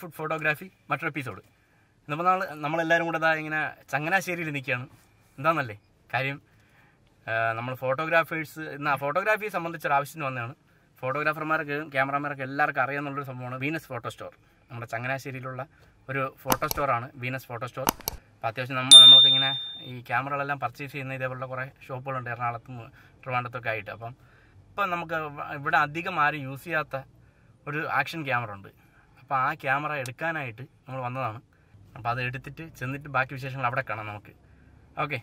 Food photography മറ്റൊരു episode നമ്മൾ നാൾ നമ്മളെല്ലാവരും കൂടെ ഇതാ ഇങ്ങനെ ചങ്ങനാശ്ശേരിയിൽ നിൽക്കുകയാണ്. എന്താണെന്നല്ലേ കാര്യം നമ്മൾ ഫോട്ടോഗ്രാഫേഴ്സ് എന്നാ ഫോട്ടോഗ്രാഫിയെ സംബന്ധിച്ചൊരു ആവശ്യത്തിന് വന്നതാണ്. ഫോട്ടോഗ്രാഫർമാർക്ക് ക്യാമറമാർക്ക് എല്ലാവർക്കും അറിയാമെന്നുള്ളൊരു സംഭവമാണ് വീനസ് ഫോട്ടോ സ്റ്റോർ നമ്മുടെ ചങ്ങനാശ്ശേരിയിലുള്ള ഒരു ഫോട്ടോ സ്റ്റോറാണ് വീനസ് ഫോട്ടോ സ്റ്റോർ അപ്പോൾ അത്യാവശ്യം നമ്മൾ നമ്മൾക്കിങ്ങനെ ഈ ക്യാമറകളെല്ലാം പർച്ചേസ് ചെയ്യുന്ന ഇതേപോലുള്ള കുറേ ഷോപ്പുകളുണ്ട് എറണാകുളത്തും ട്രിവാൻഡത്തൊക്കെ ആയിട്ട്. അപ്പം ഇപ്പം നമുക്ക് ഇവിടെ അധികം ആരും യൂസ് ചെയ്യാത്ത ഒരു ആക്ഷൻ ക്യാമറ ഉണ്ട്. അപ്പോൾ ആ ക്യാമറ എടുക്കാനായിട്ട് നമ്മൾ വന്നതാണ്. അപ്പോൾ അത് എടുത്തിട്ട് ചെന്നിട്ട് ബാക്കി വിശേഷങ്ങൾ അവിടെ കാണാം നമുക്ക്. ഓക്കെ.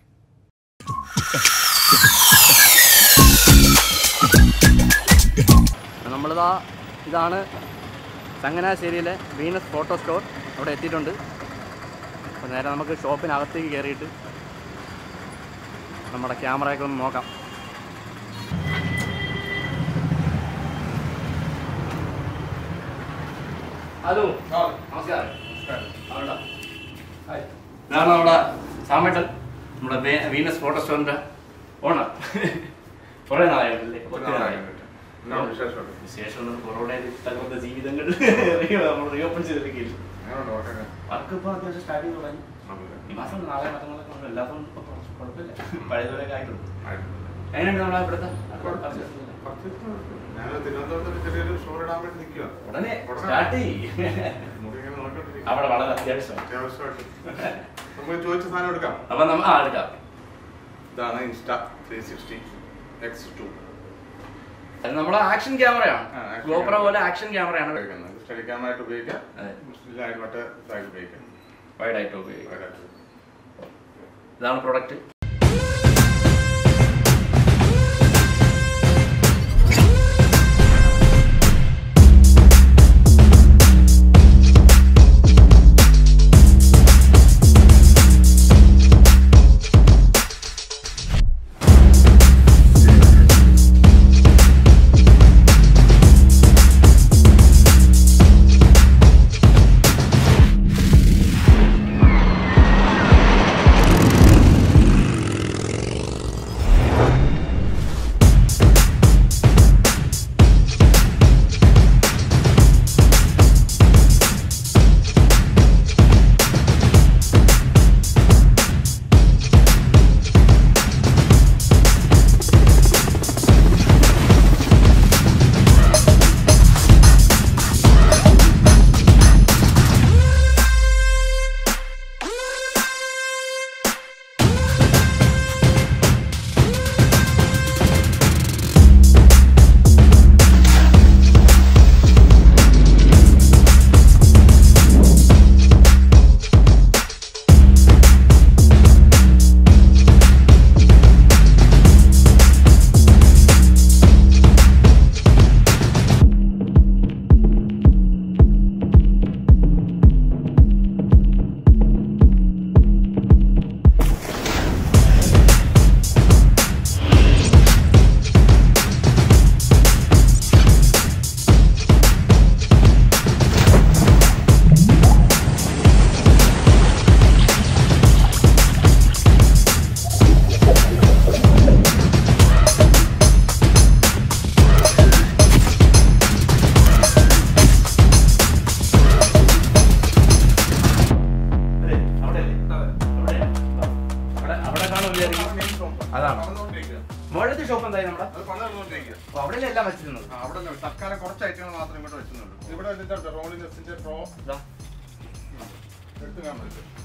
നമ്മളിതാ ഇതാണ് ചങ്ങനാശ്ശേരിയിലെ വീനസ് ഫോട്ടോ സ്റ്റോർ. അവിടെ എത്തിയിട്ടുണ്ട്. അപ്പോൾ നേരെ നമുക്ക് ഷോപ്പിനകത്തേക്ക് കയറിയിട്ട് നമ്മുടെ ക്യാമറയൊക്കെ ഒന്ന് നോക്കാം. ഹലോ നമസ്കാരം. ഇതാണ് നമ്മുടെ സാമേട്ടൻ നമ്മുടെ വീനസ് ഫോട്ടോ സ്റ്റോറിന്റെ ഓണർ. കുറെ നാളായിട്ടല്ലേ? ഒത്തിരി നാളായി. വിശേഷം കൊറോണ തകർന്ന ജീവിതങ്ങൾ നമ്മൾ റീഓപ്പൺ ചെയ്തിരിക്കില്ല വർക്ക് ഇപ്പൊ അത്യാവശ്യം സ്റ്റാർട്ട് ചെയ്ത് തുടങ്ങി ഈ മാസം നാളെ മറ്റന്നാളൊക്കെ ഉണ്ട് എല്ലാത്തും കുഴപ്പമില്ല. പഴയതുപോലെയൊക്കെ ആയിട്ടുണ്ട്. എങ്ങനെയുണ്ട് നമ്മളെ ഇവിടുത്തെ? ഉടനെ. സ്റ്റാർട്ട്. അവിടെ വളരെ അത്യാവശ്യം. അത്യാവശ്യമായിട്ട്. നമുക്ക് ചോദിച്ച സാധനം എടുക്കാം. അപ്പൊ നമ്മ ആ എടുക്കാം. ഇതാണ് Insta three sixty x two അത് നമ്മുടെ ആക്ഷൻ ക്യാമറയാണ്. ഗോപ്ര പോലെ ആക്ഷൻ ക്യാമറയാണ് ഉപയോഗിക്കാം. ഉപയോഗിക്കാം. ആയിട്ട് ഉപയോഗിക്കും. ഇതാണ് പ്രൊഡക്റ്റ്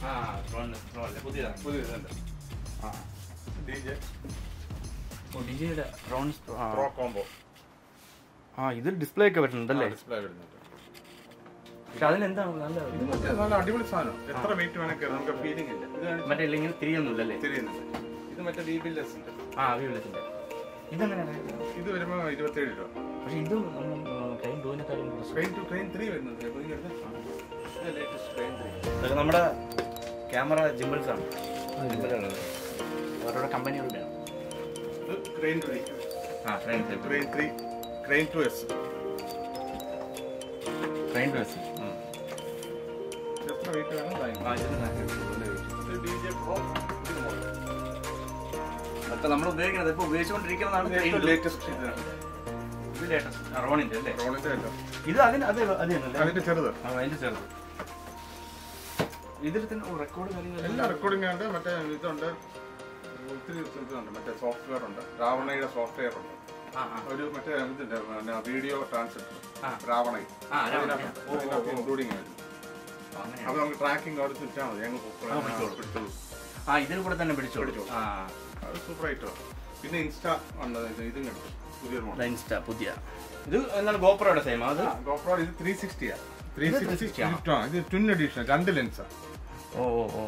ആ പുതിയതാണ്. ആ. D J. ഓ ഡിജിയുടെ ഡ്രോൺ പ്രോ കോംബോ ആ. ഇത് ഡിസ്പ്ലേ ഒക്കെ വരുന്നുണ്ടല്ലേ ഡിസ്പ്ലേ വരുന്നുണ്ട്. പക്ഷെ അതിനെന്താണ് നല്ല നല്ല അടിപൊളി സാധനം. എത്ര വെയിറ്റ് വേണമെങ്കിൽ നമുക്ക് ഫീലിംഗ് ഇല്ല. ഇത് മറ്റേ ഇല്ലെങ്കിൽ തിരിയൊന്നുമില്ലല്ലേ തിരിയുന്നുണ്ട് ഇത് മറ്റേ വി ബി ലെസ് ഉണ്ട്. ആ ഇതെങ്ങനെയാണ്? ഇത് വരുമ്പോൾ ഇരുപത്തേഴ് രൂപ. പക്ഷെ ഇത് ട്രെയിൻ ടു ട്രെയിൻ ത്രീ വരുന്നുണ്ട്. ഇതൊക്കെ നമ്മുടെ ക്യാമറ ജിമ്പിൾസ് ആണ്. ഓരോരോ കമ്പനികളുടെയാണ് ആ crane three crane two S എത്ര വെയിറ്റ് വേണം അപ്പൊ നമ്മൾ ഉപയോഗിക്കുന്നത്. ഇപ്പൊ ഉപയോഗിച്ചുകൊണ്ടിരിക്കുന്നതാണ് ലേറ്റസ്റ്റ് ഇത് ലേറ്റസ്റ്റ് റോണിന്റെ അല്ലേ? റോണിന്റെ ഇത് അതിന് അത് അതിന്റെ ചെറുത്. ആ, അതിന്റെ ചെറുത്. ഇതിൽ തന്നെ റെക്കോർഡ് കാര്യങ്ങൾ എല്ലാ റെക്കോർഡിംഗ് ഉണ്ട്. മറ്റേ ഇതുണ്ട്. ഒത്തിരി ഇതുണ്ട്. മറ്റേ സോഫ്റ്റ്വെയർ ഉണ്ട്. രാവണയുടെ സോഫ്റ്റ്വെയർ ഉണ്ട്. ഒരു മറ്റേ ഇതിന്റെ പിന്നെ വീഡിയോ ട്രാൻസ്ക്രിപ്ഷൻ. രാവണ. ഇൻക്ലൂഡിങ് അങ്ങനെയാണ് അത് നമുക്ക് ട്രാക്കിംഗ് അവിടെ വെച്ചാൽ മതി. ഞങ്ങൾ പിടിച്ചോളൂ. ആ ഇതിൽ കൂടെ തന്നെ പിടിച്ചു പിടിച്ചോളൂ. അത് സൂപ്പർ ആയിട്ടോ പിന്നെ ഇൻസ്റ്റാ ഉണ്ട്. ഇത് കണ്ടു. പുതിയ ഇൻസ്റ്റ പുതിയ. ഇത് എന്താണ് ഗോപ്രോയുടെ സെയിം അത്? ഗോപ്രോ ഇത് ത്രീ സിക്സ്റ്റിയാ ത്രീ സിക്സ്റ്റി 360 ഇത് ട്വിൻ എഡീഷൻ രണ്ട് ലെൻസാണ്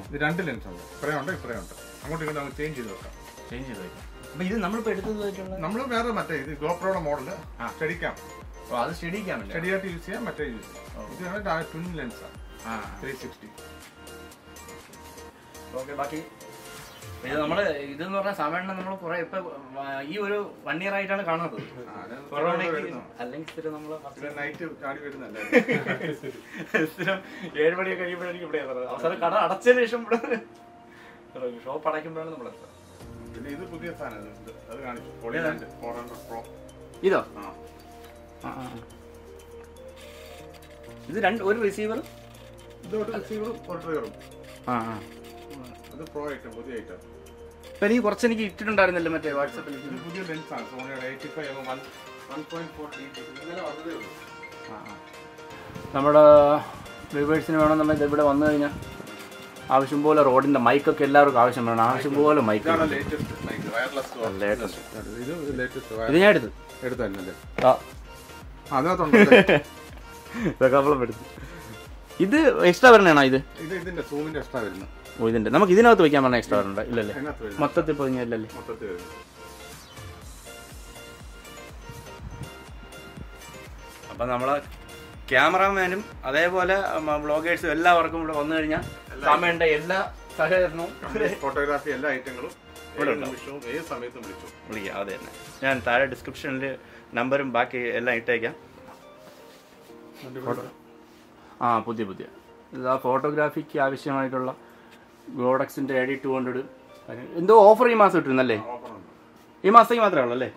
ഇത് രണ്ട് ലെൻസ് ഉണ്ട് ഇപ്പറേ ഉണ്ട്. അങ്ങോട്ടും ഇങ്ങോട്ടും നമുക്ക് ചേഞ്ച് ചെയ്ത് വെക്കാം. ചേഞ്ച് ചെയ്ത് വെക്കാം. അപ്പൊ ഇത് നമ്മളിപ്പോ എടുത്തത് നമ്മൾ വേറെ മറ്റേ ഇത് ഗോപ്രോയുടെ മോഡൽ ആ. സ്റ്റഡിക്കാം അത് സ്റ്റഡിക്കാമല്ലേ സ്റ്റഡിയായിട്ട് യൂസ് ചെയ്യാം മറ്റേ യൂസ് ചെയ്യാം. ഇത് ട്വിൻ ലെൻസാണ് ആ. ത്രീ സിക്സ്റ്റി ഓക്കെ ബാക്കി ഇത് നമ്മൾ ഇതെന്ന് പറഞ്ഞാൽ സാധാരണ നമ്മൾ കുറെ ഇപ്പൊ ഈ ഒരു വൺ ഇയർ ആയിട്ടാണ് കാണുന്നത്. അല്ലെങ്കിൽ സ്ഥിരം നമ്മൾ ഏഴ് മണിയൊക്കെ കഴിയുമ്പോഴായിരിക്കും ഇവിടെ എത്തുന്നത്. അവസാനം കട അടച്ചതിന് ശേഷം ഇവിടെ ഷോപ്പ് അടയ്ക്കുമ്പോഴാണ് നമ്മൾ പിന്നെ ഇത് പുതിയ സാധനം ഇതോ. ഇത് രണ്ട് ഒരു റിസീവർ ഇത് ഒരു റിസീവറും ഒരു ഡ്രൈവറും ആ ആ. അത് പ്രോ ഐറ്റം പുതിയ ഐറ്റം ഇപ്പൊ എനിക്ക് കുറച്ച് എനിക്ക് ഇട്ടിട്ടുണ്ടായിരുന്നല്ലോ മറ്റേ വാട്സാപ്പിൽ. പുതിയ ലെൻസാണ് സോണിയുടെ eighty five one one point four ഇന്നലെ വന്നതേ ഉള്ളൂ. നമ്മുടെ വ്യൂവേഴ്സിന് വേണമെന്നുണ്ടെങ്കിൽ ഇവിടെ വന്നു കഴിഞ്ഞാൽ ആവശ്യം പോലെ റോഡിന്റെ മൈക്കൊക്കെ എല്ലാവർക്കും ആവശ്യം വേണം ആവശ്യം പോലെ മൈക്ക് ഇത് ഞാൻ എടുത്തു. ഇതൊക്കെ എടുത്തു. ഇത് എക്സ്ട്രാ വരണേണോ ഇത്? ഇത് ഇതിന്റെ സൂമിന്റെ എക്സ്ട്രാ വരുന്നു ഓ നമുക്ക് ഇതിനകത്ത് വയ്ക്കാൻ പറഞ്ഞ എക്സ്ട്രാ വരണ്ട. ഇല്ലല്ലേ? മൊത്തത്തിൽ പൊതിഞ്ഞല്ലേ അപ്പൊ നമ്മളെ ക്യാമറാമാനും അതേപോലെ ബ്ലോഗേഴ്സും എല്ലാവർക്കും ഇവിടെ വന്നു കഴിഞ്ഞാൽ സമയണ്ട എല്ലാ സഹകരണവും ഫോട്ടോഗ്രാഫി എല്ലാ ഐറ്റങ്ങളും ഏത് സമയത്തും വിളിച്ചു. വിളിക്കാം. അതെ തന്നെ. ഞാൻ താഴെ ഡിസ്ക്രിപ്ഷനിൽ നമ്പറും ബാക്കി എല്ലാം ഇട്ടേക്കാം. ആ പുതിയ പുതിയ. ഇത് ആ ഫോട്ടോഗ്രാഫിക്ക് ആവശ്യമായിട്ടുള്ള ഗോഡക്സിന്റെ എ ഡി ടു ഹൺഡ്രഡ് എന്തോ ഓഫർ ഈ മാസം ഇട്ടിരുന്നല്ലേ? ഈ മാസത്തേക്ക് മാത്രമേ ഉള്ളൂ അല്ലേ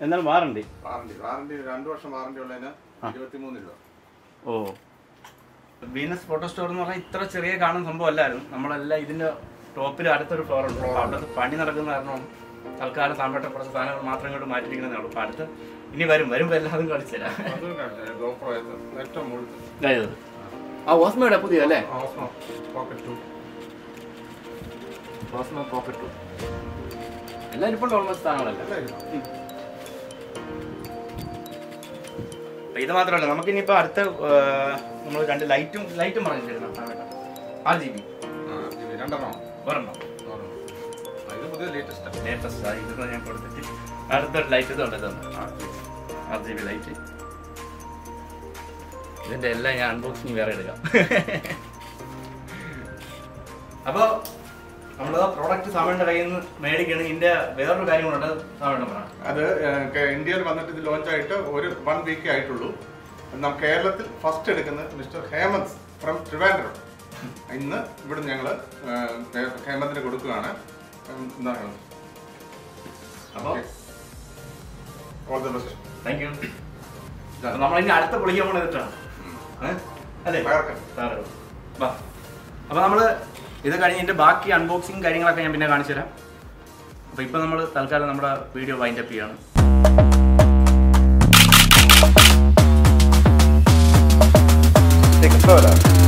എന്നാലും വാറണ്ടി വാറണ്ടി വാറണ്ടി രണ്ടു വർഷം വാറണ്ടി ഉള്ളതിന് ഇരുപത്തിമൂന്ന് രൂപ. ഓ. വീനസ് ഫോട്ടോ സ്റ്റോർ എന്ന് പറഞ്ഞാൽ ഇത്ര ചെറിയ കാണുന്ന സംഭവം അല്ലായിരുന്നു. നമ്മളെല്ലാം ഇതിന്റെ ടോപ്പിൽ അടുത്തൊരു ഫ്ലോർ ഉണ്ട്. അപ്പോൾ അവിടുത്തെ പണി നടക്കുന്ന കാരണം തൽക്കാലം താമ്പേട്ട കുറച്ച് സാധനങ്ങൾ മാത്രം ഇങ്ങോട്ട് മാറ്റിയിരിക്കുന്നതേ ഉള്ളൂ. അപ്പോൾ അടുത്ത് ഇനി വരും. വരുമ്പോൾ എല്ലാതും കളിച്ചില്ല ആ ഓസ്മയുടെ പുതിയ അല്ലേ ഓസ്മോ. പോക്കറ്റ് ടു ഓസ്മ എല്ലാവരും ഇപ്പോൾ ഓൾമോസ്റ്റ് സാധനങ്ങളല്ല അപ്പൊ ഇത് മാത്രമല്ല നമുക്ക് ഇനിയിപ്പോ അടുത്ത നമ്മൾ രണ്ട് ലൈറ്റും ലൈറ്റും പറഞ്ഞിരുന്നു ആറ് ജി ബി രണ്ടെണ്ണം. ഒരെണ്ണം. ലേറ്റസ്റ്റ് ഞാൻ കൊടുത്തിട്ട് അടുത്തൊരു ലൈറ്റ് ഇതുണ്ട് ഇതുണ്ട് ആറ് ജി ബി ലൈറ്റ് ഇതിന്റെ എല്ലാം ഞാൻ അൺബോക്സിങ് വേറെ എടുക്കാം. അപ്പോ പ്രോഡക്റ്റ് സാമന്റെ കയ്യിൽ നിന്ന് മേടിക്കണം ഇതിന്റെ വേറൊരു അത് ഇന്ത്യയിൽ വന്നിട്ട് ഇത് ലോഞ്ച് ആയിട്ട് ഒരു വൺ വീക്കേ ആയിട്ടുള്ളൂ. നാം കേരളത്തിൽ ഫസ്റ്റ് എടുക്കുന്നത് മിസ്റ്റർ ഹേമന്ത് ഫ്രം ട്രിവാൻഡ്രം ഇന്ന് ഇവിടെ ഞങ്ങൾ ഹേമന്തിന് കൊടുക്കുകയാണ്. എന്താണ് അപ്പോൾ all the best thank you നമ്മൾ ഇനി അടുത്ത പൊളിക്കാൻ അല്ലേ. സാറ് അപ്പൊ നമ്മൾ ഇത് കഴിഞ്ഞ് ഇതിന്റെ ബാക്കി അൺബോക്സിങ് കാര്യങ്ങളൊക്കെ ഞാൻ പിന്നെ കാണിച്ചു തരാം അപ്പോൾ ഇപ്പോൾ നമ്മൾ തൽക്കാലം നമ്മുടെ വീഡിയോ വൈൻഡപ്പ് ചെയ്യാണ് photo.